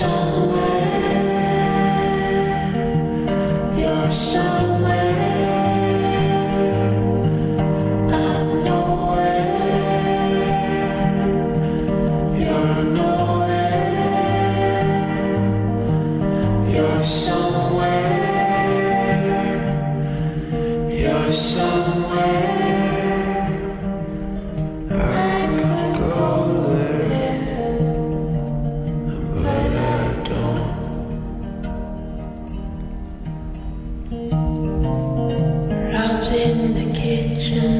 I'm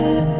could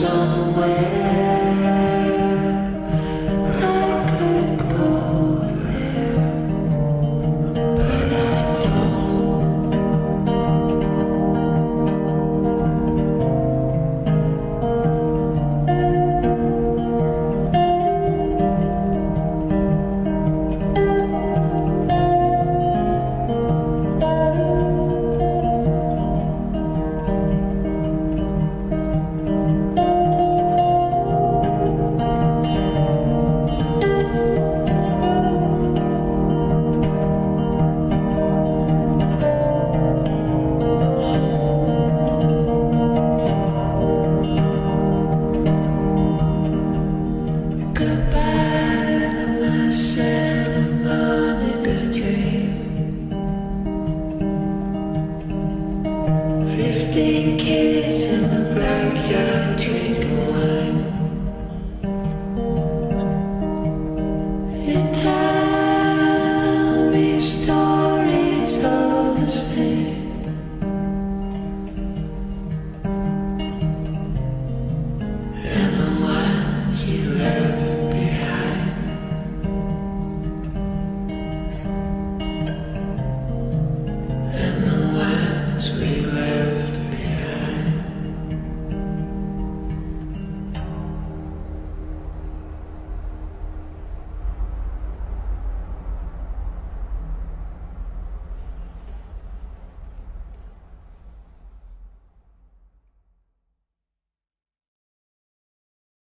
somewhere.